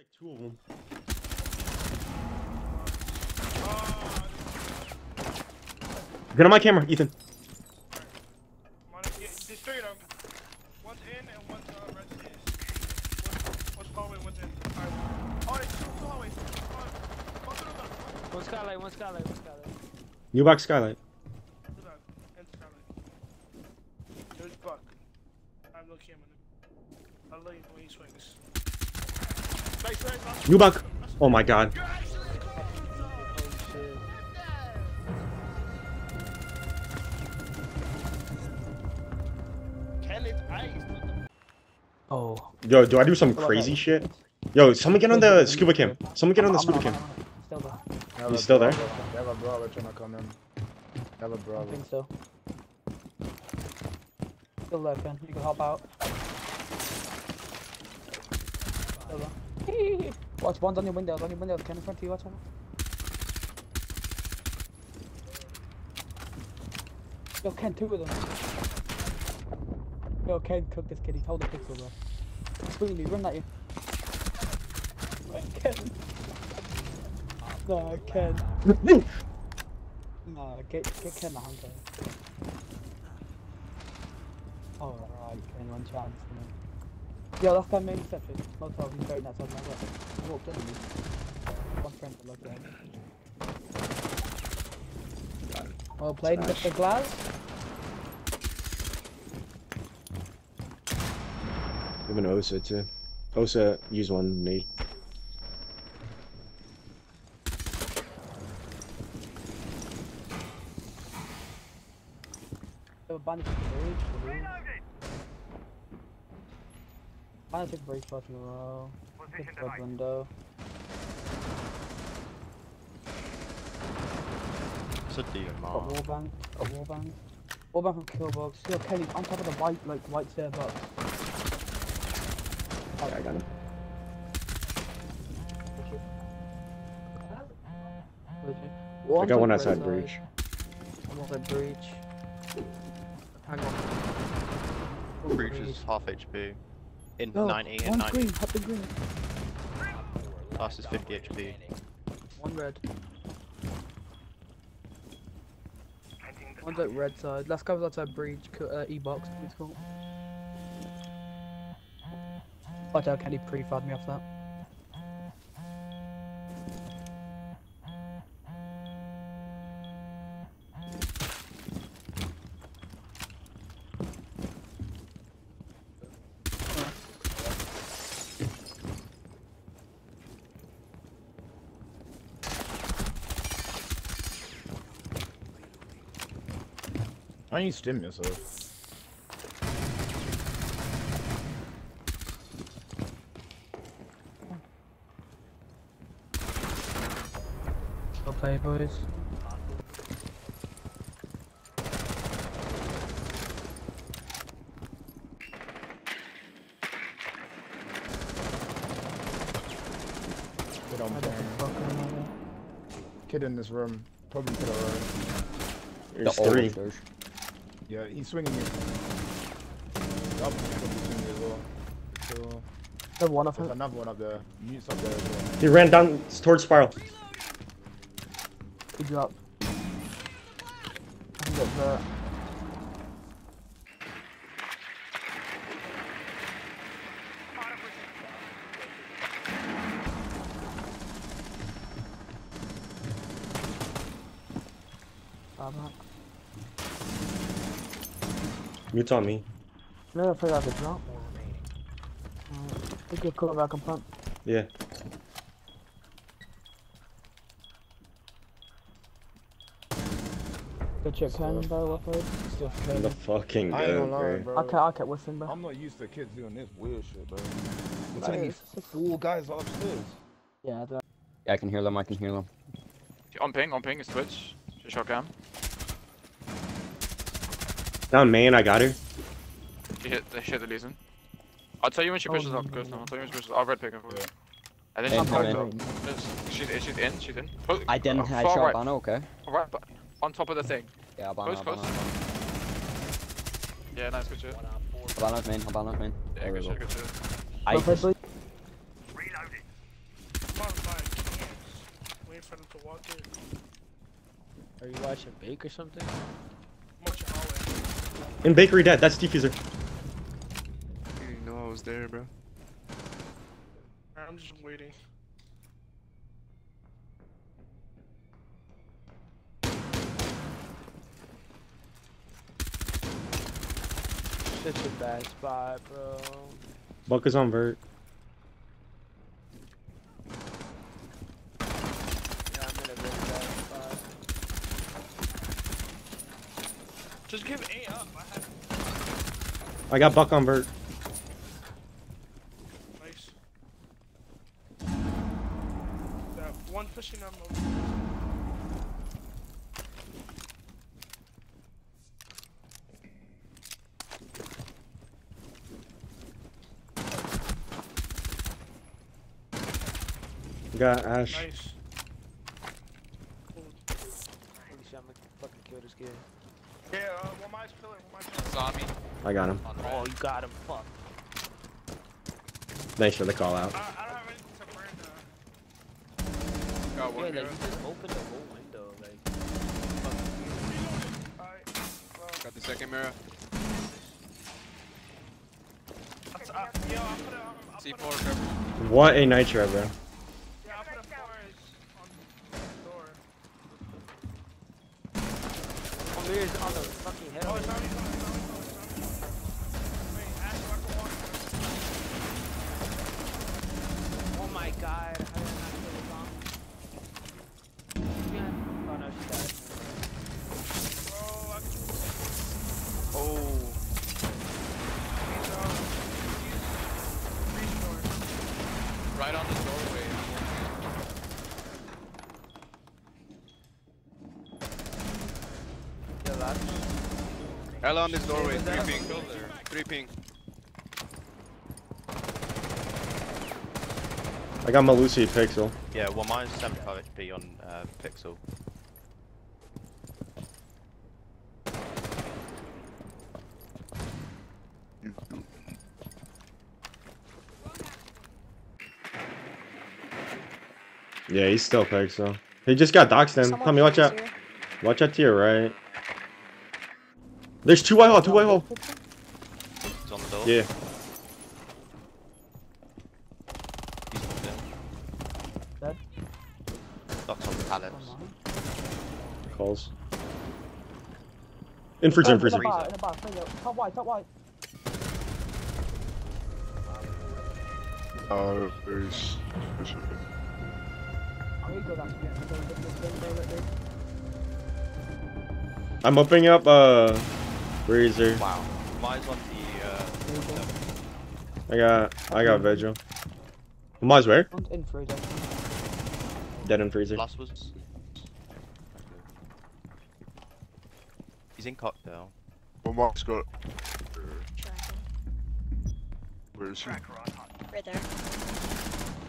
like two of them. Get on my camera, Ethan. One- skylight, one skylight, one skylight. New box skylight. one to the left, and skylight. There's Buck. I no camera. I'll let you know when he swings. New buck. Oh my god. Oh shit. Ken, it's ice. What the Oh. Yo, do I do some crazy shit? Yo, someone get on the scuba cam. Someone get on the scuba cam. I'm not- I'm Still there. They have You a still there? brawler- have a brawler trying to come in. They have a I brawler. think so. Still there, Ken. You can hop out. Still there. Watch, one's on your windows, on your windows, Ken, in front of you, watch out. Yo, Ken, two of them. Yo, Ken, cook this he's holding a pistol, bro. Swinging you, run at you. Wait, Ken. Nah, Ken. Nah, get, get Ken the hunter. Alright, Ken, one chance. Man. Yo, that's their main reception. Them going that side of my way. He walked in me. One friend that looked at. Well played, Smash. Mr. Glass. Even Osa too. Osa, use one nade. They were bandaged the bridge. Bandaged the bridge twice in a row. Hit the red window. It's a demon Got mark. wallbang. Got wallbang. Wallbang from Killbox. Yo, Kenny, on top of the white, like, white stair box. Yeah, I got him. I got one outside breach. One outside breach. Hang on. Breach is half HP. In No, 90 and one 90. green, hop the green. Last is 50 HP. One red. One's like red side. Last guy was outside breach, co- uh, E-box, it's called. Watch out, Kenny pre-fired me off that. Why don't you stim yourself? Well played, boys. Kid on I don't fucking. Kid in this room. Probably to the right. There's three. Yeah, he's swinging you. Up, probably swinging you as well. So, There's one of there's them. another one up there. Mutes up there as well. He ran down towards spiral. He dropped. I think that's that. Ah, man. Mute on me. No, I figured uh, I could drop. Alright, I think you're coming back on front. Yeah. Good shit, Ken, very well played. Stuff In Ken. the fucking I ain't goat, gonna lie, bro. bro. I kept, I kept whistling, bro. I'm not used to kids doing this weird shit, bro. You're Like, telling me it's just- four guys upstairs. Yeah, I don't- Yeah, I can hear them, I can hear them. On ping, on ping, it's Twitch. Just shotgun. Down main, I got her. She hit, they hit the Leeson. I'll tell you when she Oh, pushes no, up, Ghost no. I'll tell you when she pushes I'll red pick her for you. Yeah. And then Hey, she's come poked in. She's, she's in, she's in. Pu- I didn't uh, headshot far right, Bano, okay? right, but on top of the thing. Yeah, Close, Bano, close. Bano. Yeah, nice, good shit. Bano's main, Bano's main. Yeah, There we good go. shit, good shit. I Well played, just, boys. to walk in. Are you watching Bake or something? I'm watching hallway. In bakery dead. That's defuser. You didn't know I was there, bro. I'm just waiting. Such a bad spot, bro. Buck is on vert. Yeah, I'm in a really bad spot. Just give A up. I have I got Buck on vert. nice. That one pushing on Got Ash. nice. Holy shit, I'm gonna fucking kill this kid. Yeah, uh, one mine's pillar, one mine's pillar. Saw me. I got him. Oh, you got him. Fuck. Thanks for the call out. I, I don't have anything to burn. Uh, Got Yeah, one like, you just opened the whole window, like. fucking weird. alright. Well, Got the second mirror. that's, uh, yo, I'll put it on. I'll C4 put it, cover. What a nitro, bro. yeah, I'll put a forest on the door. Oh, there's on the fucking head. Oh, it's on, it's on. Wait, Ash, I can walk. Oh god. How did I not kill the bomb? Yeah. Oh no, she died. Bro, I can Oh. He's, he's restore. Right on the doorway. Yeah, last one. Ella on this doorway. was Three that? ping. Three ping. I got Malusi Pixel. Yeah, well mine's 75 HP on uh, Pixel. Yeah, he's still Pixel. He just got doxed in. Tommy, watch out. Watch out to your right. There's two white hole, two white hole. He's on the door. Yeah. He's moved in. Dead. Ducks on the pallets. Calls. In freezer, in In freezer. the bar, in the bar, freezer. Top white, top white. Oh, there's. there's I'm opening up uh freezer. Wow. Mine's on the uh, I got I got Vigil. Mine's where? One's in freezer. Dead in freezer. last was. He's in cocktail. Well, Mark's got. Where is he? Right there.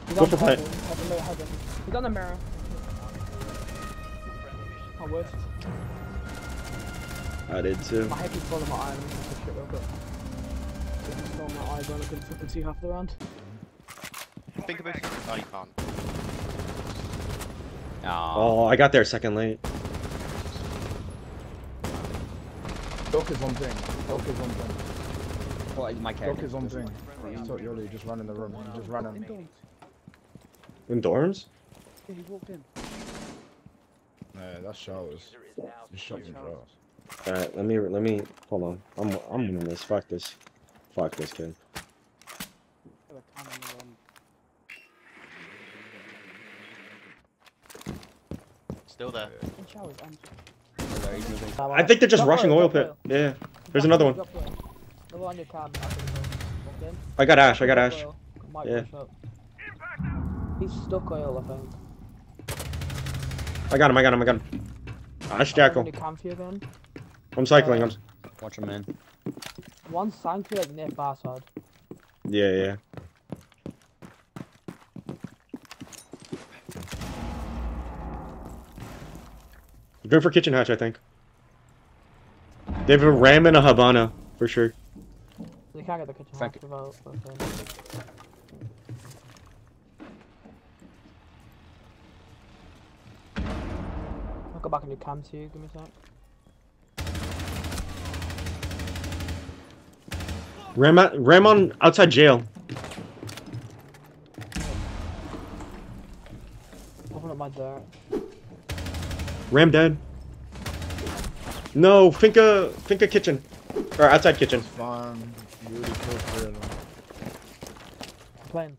He's on the plant. heaven, heaven, low heaven. He's on the mirror. Oh, worse. I did too. My head keeps falling my eye. I'm gonna push it real quick. If it's falling my eyes on, I couldn't fucking see half the round. Think of it. Oh, you can't. Aw. Oh, I got there second late. Doc is on thing. Doc is on thing. What is my Doc character? is on thing. He's told you just run in the room. He just ran In in. dorms. In dorms? Yeah, he walked in. Nah, that's showers. Just shot your showers. Alright, let me let me hold on. I'm I'm winning this. Fuck this. Fuck this kid. There in the room. Still there. In showers, I think they're just rushing oil, oil pit. Yeah. There's another one. drop oil. Another on your cam. I think so. Walked in. I got Ash, I got Ash. Yeah. He's stuck oil, I think. I got him, I got him, I got him. Ash Jackal. Any cam for? I'm cycling, I'm Watch him in. One sank you like near far side. Yeah, yeah. Good for kitchen hatch, I think. They have a ram and a Hibana, for sure. They can't get the kitchen Thank hatch without. Okay. I'll go back on your cam to you, give me a sec. Ram, at, ram on outside jail. Open up my dirt. Ram dead. No, Finka, Finka kitchen. Or outside kitchen. Fine. You already killed Fredo. Playing